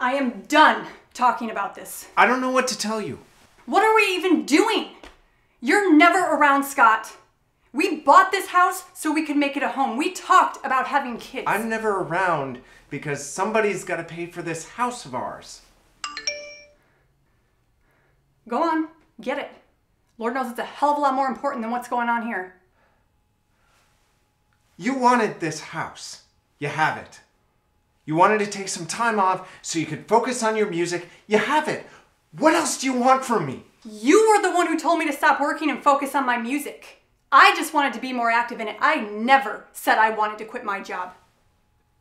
I am done talking about this. I don't know what to tell you. What are we even doing? You're never around, Scott. We bought this house so we could make it a home. We talked about having kids. I'm never around because somebody's got to pay for this house of ours. Go on, get it. Lord knows it's a hell of a lot more important than what's going on here. You wanted this house. You have it. You wanted to take some time off so you could focus on your music. You have it. What else do you want from me? You were the one who told me to stop working and focus on my music. I just wanted to be more active in it. I never said I wanted to quit my job.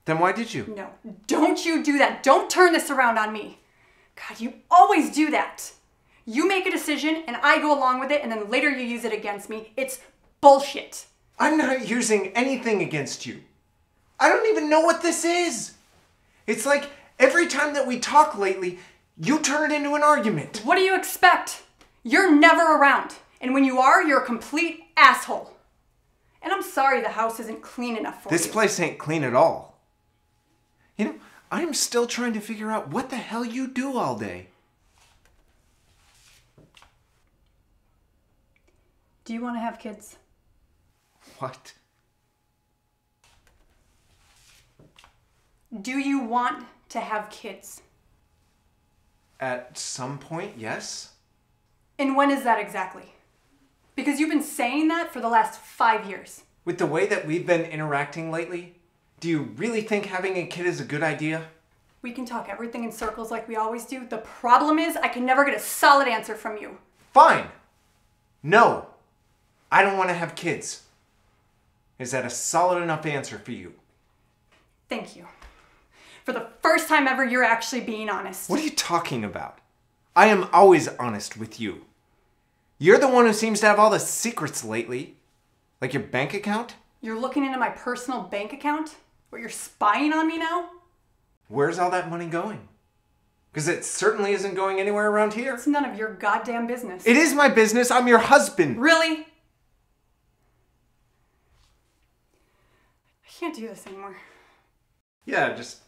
Then why did you? No, don't you do that. Don't turn this around on me. God, you always do that. You make a decision and I go along with it and then later you use it against me. It's bullshit. I'm not using anything against you. I don't even know what this is. It's like every time that we talk lately, you turn it into an argument. What do you expect? You're never around. And when you are, you're a complete asshole. And I'm sorry the house isn't clean enough for This you. This place ain't clean at all. You know, I'm still trying to figure out what the hell you do all day. Do you want to have kids? What? Do you want to have kids? At some point, yes. And when is that exactly? Because you've been saying that for the last five years. With the way that we've been interacting lately, do you really think having a kid is a good idea? We can talk everything in circles like we always do. The problem is, I can never get a solid answer from you. Fine. No. I don't want to have kids. Is that a solid enough answer for you? Thank you. For the first time ever, you're actually being honest. What are you talking about? I am always honest with you. You're the one who seems to have all the secrets lately. Like your bank account? You're looking into my personal bank account? What, you're spying on me now? Where's all that money going? Because it certainly isn't going anywhere around here. It's none of your goddamn business. It is my business. I'm your husband. Really? I can't do this anymore. Yeah, just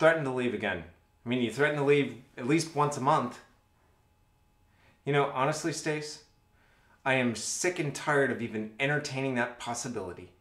threaten to leave again. I mean, you threaten to leave at least once a month. You know, honestly, Stace, I am sick and tired of even entertaining that possibility.